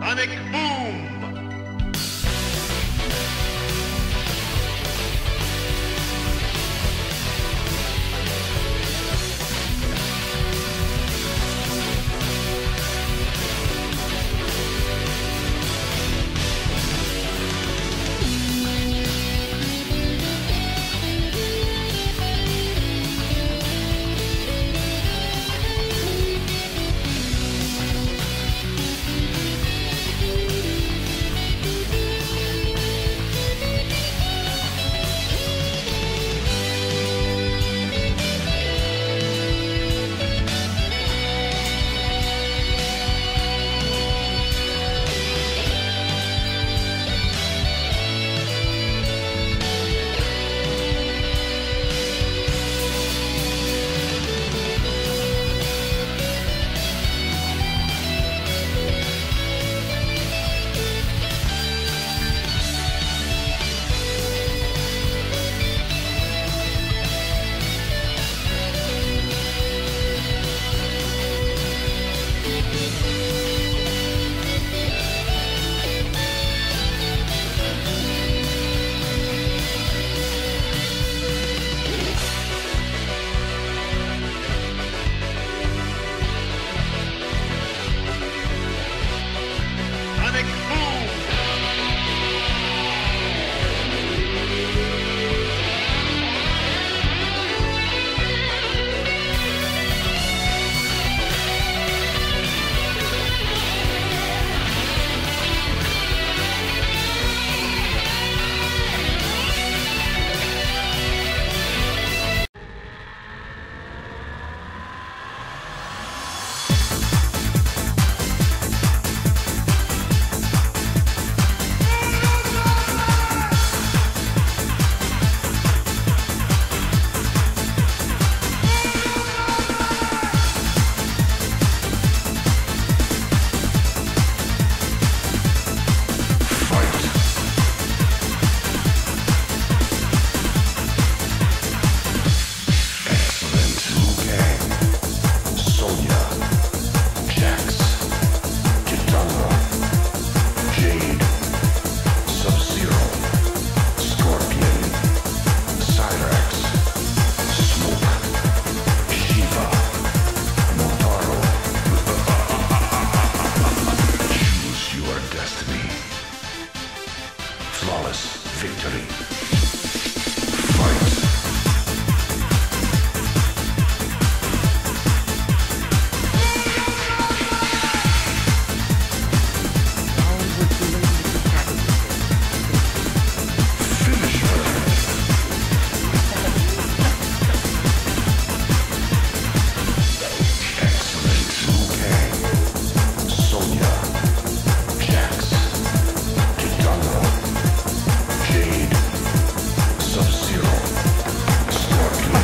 Sonic Boom! Sonic Boom! Flawless victory.